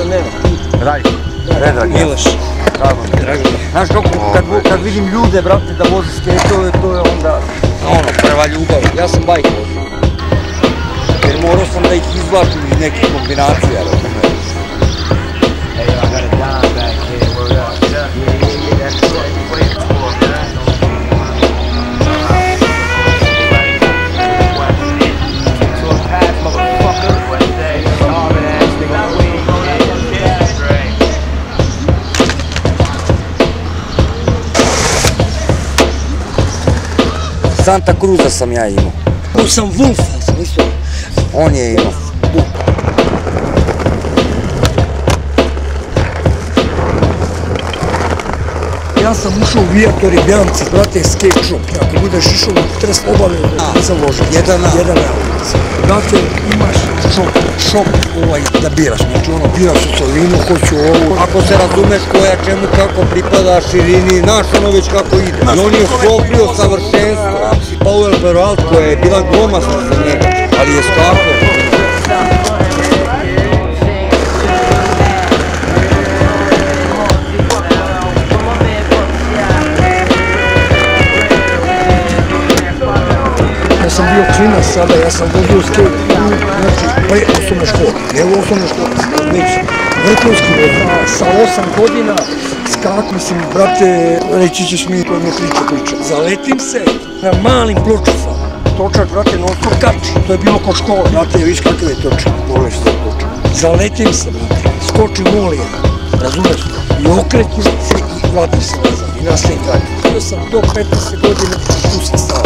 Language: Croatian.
Rajko. Predrag. Miloš. Drago mi. Drago mi. Znaš kako, kad, kad vidim ljude, brate, da voze skejtove, to je onda... Ono, prva ljubav. Ja sam bajk vozio. Jer morao sam da ih izvlačim iz nekih kombinacija, razumiješ? Hey, I got a dime back here. Word up. Yeah, yeah, yeah, that's what Santa Cruza sam ja imao. Sam Wolfa, sam isto. On je imao. Ja sam ušao u Vijator i Bjanci, brate, skate shop. Ako budeš išao u Tres obavio, da se loži. Jedan A. Jedan A. Brate, imaš shop, shop ovaj, da biraš. Znači ono, biraš u solinu, hoću ovo. Ako se razumeš koja čemu kako pripada širini, znaš ono već kako ide. I on je sklopio savršenstvo. Powell Peralt koja je bila glomasta za njega, ali je skapao. Ja sam bio klinac sada, ja sam vozio skate u, znači, pre osnovne škole, ne u osnovne škole, već vrhunski vozač, sa osam godina skak, mislim, brate, reći ćeš mi koje mi priča priča. Zaletim se na malim pločicama, točak, brate, non stop kači, to je bilo kod škole, brate, viš kakav je točak, Voliš se točak. zaletim se, brate, skočim ulije, razumeš, i okretim se i vratim se nazad. I nastavim dalje. Bio sam do 15 godine, tu sam stao,